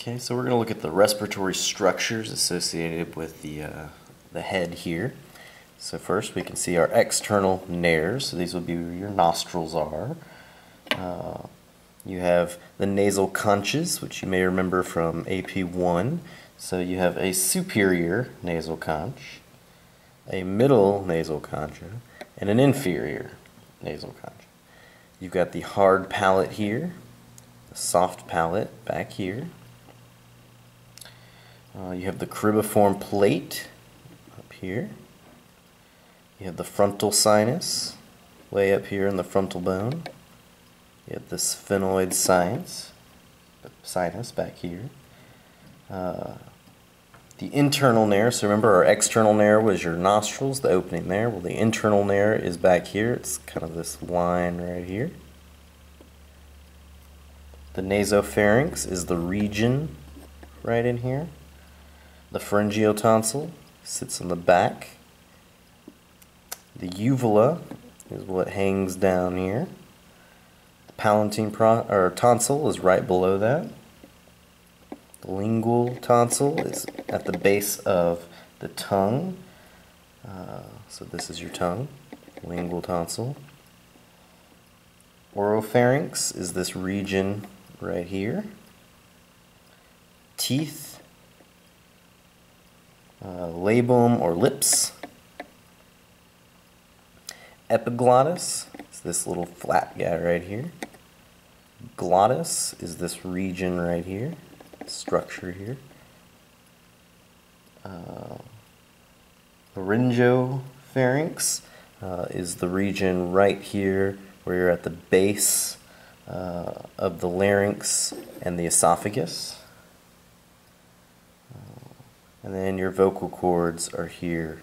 Okay, so we're going to look at the respiratory structures associated with the, uh, the head here. So first we can see our external nares. So these would be where your nostrils are. Uh, you have the nasal conches, which you may remember from AP1. So you have a superior nasal conch, a middle nasal concha, and an inferior nasal concha. You've got the hard palate here, the soft palate back here. Uh, you have the cribriform plate up here. You have the frontal sinus way up here in the frontal bone. You have the sphenoid sinus, sinus back here. Uh, the internal nares, so remember our external nare was your nostrils, the opening there. Well, the internal nare is back here. It's kind of this line right here. The nasopharynx is the region right in here. The pharyngeal tonsil sits on the back. The uvula is what hangs down here. The palatine or tonsil is right below that. The lingual tonsil is at the base of the tongue. Uh, so this is your tongue, lingual tonsil. Oropharynx is this region right here. Teeth uh, labrum or lips. Epiglottis is this little flat guy right here. Glottis is this region right here, structure here. Uh, laryngopharynx uh, is the region right here where you're at the base uh, of the larynx and the esophagus. And then your vocal cords are here